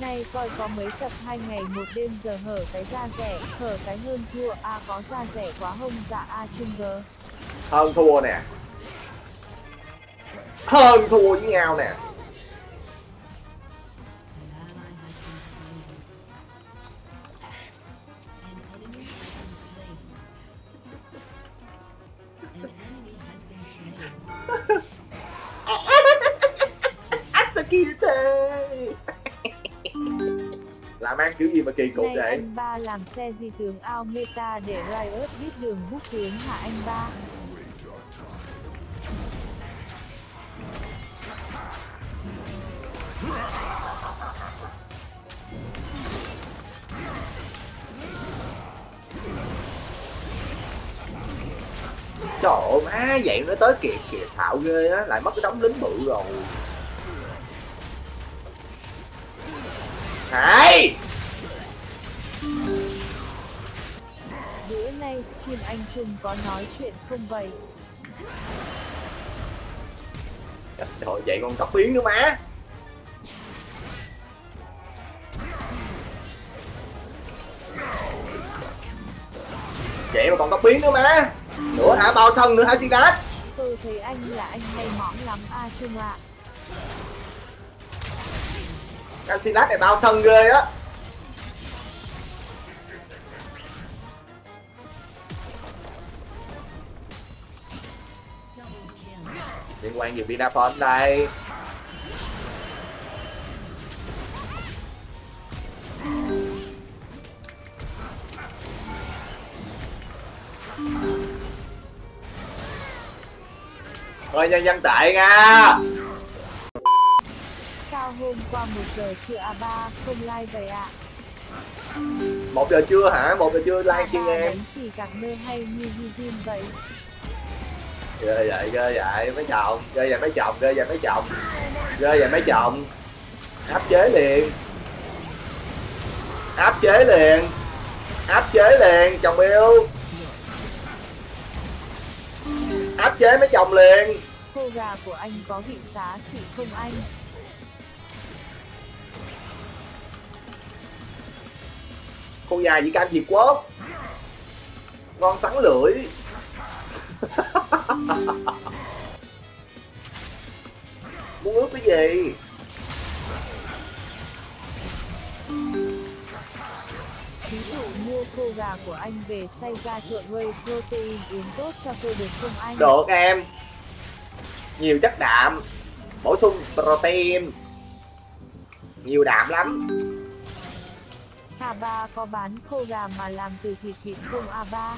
Nay coi có mấy tập hai ngày một đêm giờ hở cái da rẻ, hở cái hơn thua A có da rẻ quá hông dạ A chung gờ. hơn thua nè hơn thua với nhau nè ăn kiểu gì mà kỳ cục vậy? anh ba làm xe di tướng ao meta để Riot biết đường bút tướng hả anh ba? trời ơi má vậy nó tới kìa kìa xạo ghê á lại mất cái đống lính bự rồi. Này stream anh Trung có nói chuyện không vậy? Trời vậy còn tóc biến nữa má. Vậy mà còn tóc biến nữa má. Nữa hả? Bao sân nữa hả Sidat Tôi thấy anh là anh hay mõm lắm A Trung ạ. Anh Sidat này bao sân ghê á Liên quan gì Vinaphone đây Ôi nhân dân tệ nha Sao hôm qua 1 giờ chưa A3 không like vậy ạ? một giờ trưa hả một giờ trưa like chưa A3 em đánh thì các nơi hay như Vivin vậy? Ghê vậy ghê vậy mấy chồng ghê vậy mấy chồng ghê vậy mấy chồng ghê vậy mấy chồng. Áp chế liền. Áp chế liền. Áp chế liền chồng yêu. Áp chế mấy chồng liền. Cô gà của anh có vị xá chị không anh? con già gì cam Việt Quốc ngon sắn lưỡi muốn ướp cái gì? Ví dụ mua cô gà của anh về xay ra trộn whey protein uống tốt cho cơ được không anh? được em. Nhiều chất đạm. Bổ sung protein. Nhiều đạm lắm. Hà3 có bán khô gà mà làm từ thịt vịt không A3?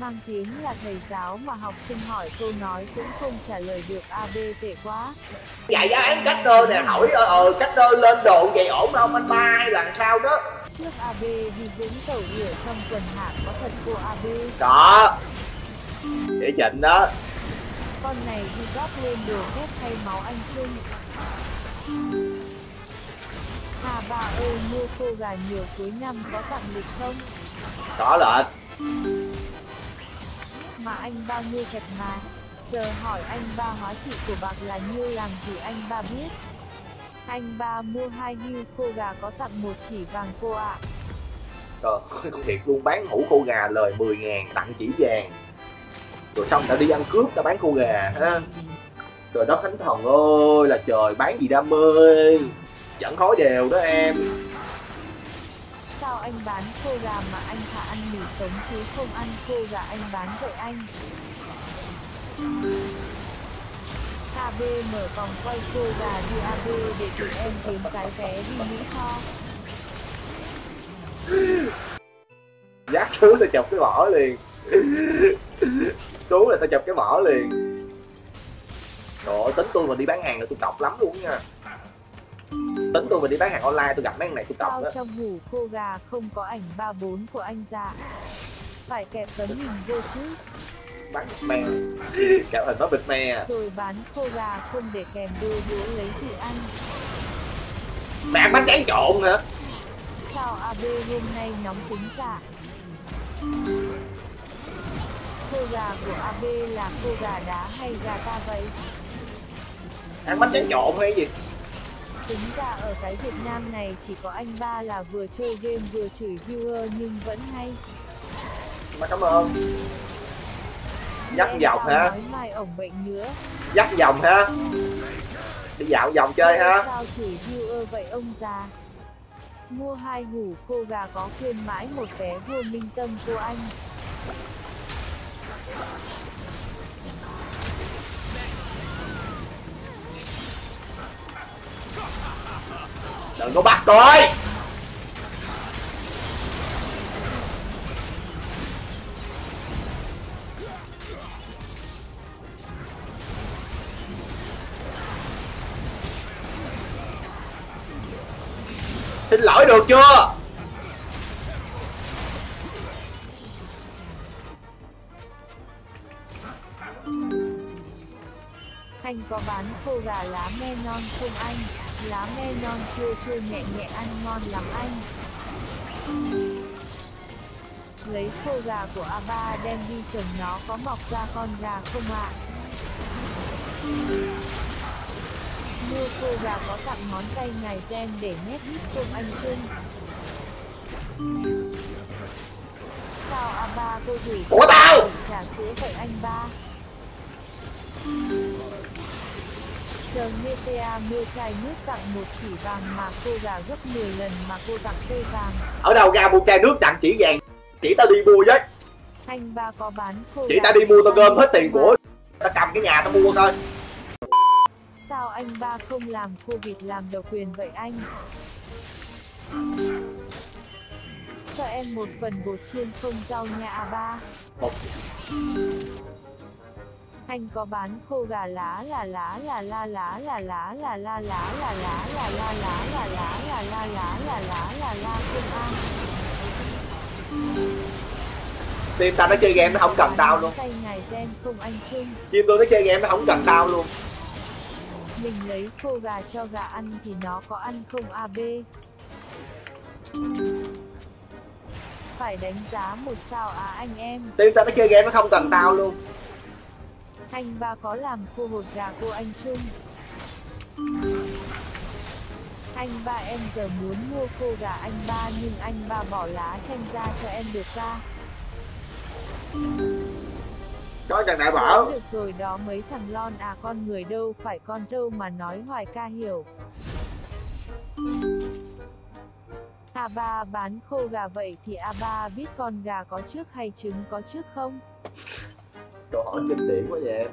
Mang tiếng là thầy giáo mà học sinh hỏi câu nói cũng không trả lời được AB tệ quá. dạy giá án cách đơ nè hỏi ờ ờ cách đơ lên đồ vậy ổn không anh ba hay là sao đó Trước AB đi vĩnh tẩu rửa trong quần hạ có thật cô AB. đó để chỉnh đó Con này đi góp lên đồ phép hay máu anh Trung. Hà bà ơi mua cô gà nhiều cuối năm có tặng lịch không? có lệch mà anh ba nhiêu thật mà. Giờ hỏi anh ba hóa trị của bạc là nhiêu làm gì anh ba biết. Anh ba mua hai hưu khô gà có tặng một chỉ vàng cô ạ. trời ơi, con thiệt luôn bán hũ khô gà lời 10 ngàn tặng chỉ vàng rồi xong đã đi ăn cướp ta bán khô gà ha trời đất thánh thần ơi là trời bán gì đam mê vẫn khói đều đó em Sao anh bán khô gà mà anh thả ăn mì sống chứ không ăn khô gà anh bán vậy anh? KB mở vòng quay cô gà đi AB để tụi em kiếm cái vé đi Mỹ Tho. Giác xuống là chọc cái mỏ liền xuống là tao chọc cái mỏ liền trời ơi, tính tôi mà đi bán hàng là tôi cọc lắm luôn nha tính tôi mà đi bán hàng online tôi gặp mấy thằng này tôi Sao đó trong hủ khô gà không có ảnh 34 của anh dạ? Phải kẹp tấm hình vô chứ, bán bịt me cảm hình nó bịt me rồi bán khô gà không để kèm đôi đũa lấy thì ăn. mẹ ăn bánh tráng trộn hả Sao AB hôm nay nóng tính dạ? Khô gà của AB là khô gà đá hay gà ta vậy? ăn bánh tráng trộn hay gì Tính ra ở cái Việt Nam này chỉ có anh ba là vừa chơi game vừa chửi viewer nhưng vẫn hay. mà cảm ơn dắt vòng Nói mai ổng bệnh nữa. dắt vòng ha đi dạo vòng chơi ha Sao chửi viewer vậy ông già? Mua hai hủ khô gà có khuyên mãi một vé vua minh tâm của anh. Đừng có bắt tôi xin lỗi được chưa Anh có bán khô gà lá me non không anh? Lá me non chua chua nhẹ nhẹ ăn ngon lắm anh. Lấy khô gà của A3 đem đi trồng nó có mọc ra con gà không ạ? Mua khô gà có tặng ngón tay ngài gen để nhét hít không anh Trung. Sao A3 cô gửi tao trà sữa vậy anh ba? Chờ Metea mua chai nước tặng một chỉ vàng mà cô gà gấp 10 lần mà cô tặng cây vàng. ở đâu ra mua chai nước tặng chỉ vàng chỉ tao đi mua với Anh ba có bán khô chỉ tao đi mua tao gom hết tiền của tao cầm cái nhà tao mua thôi Sao anh ba không làm khô vịt làm độc quyền vậy anh? Cho em một phần bột chiên không rau nha A3. một Anh có bán khô gà lá là lá là la lá là lá là la lá là lá là la lá là lá là la lá là lá là la không an. team tao nó chơi game nó không cần tao luôn Tay ngài gen không anh Trung. team tôi nó chơi game nó không cần tao luôn Mình lấy khô gà cho gà ăn thì nó có ăn không AB? Phải đánh giá một sao à anh em. team tao nó chơi game nó không cần tao luôn Anh ba có làm khô hột gà cô anh Trung. Anh ba em giờ muốn mua khô gà anh ba nhưng anh ba bỏ lá chanh ra cho em được ca. có thằng đại bảo Được rồi đó mấy thằng lon à con người đâu phải con trâu mà nói hoài ca hiểu. A3 bán khô gà vậy thì A3 biết con gà có trước hay trứng có trước không? Hỏi kinh điển quá vậy em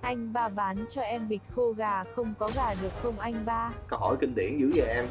Anh ba bán cho em bịch khô gà không có gà được không anh ba? câu hỏi kinh điển dữ vậy em